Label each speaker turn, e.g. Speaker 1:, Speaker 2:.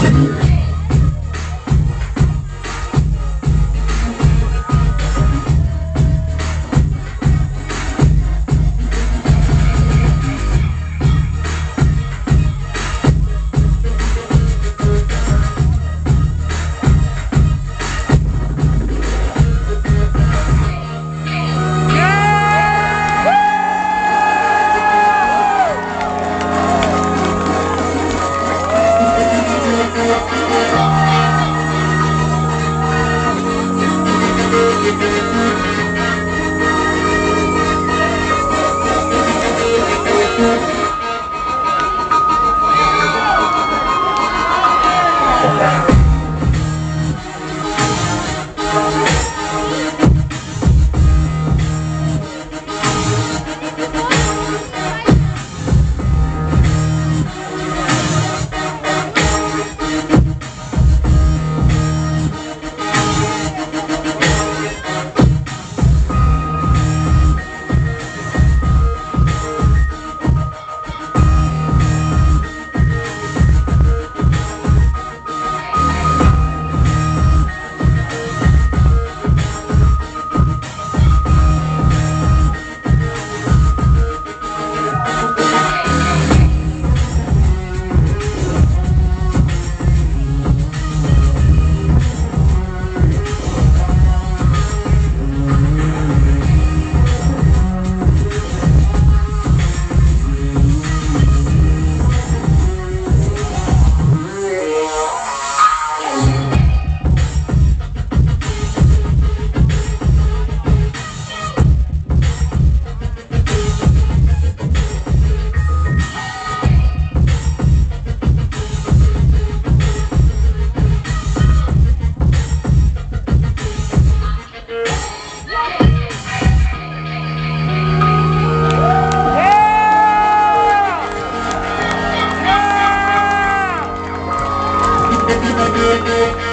Speaker 1: Thank you. Thank you. Música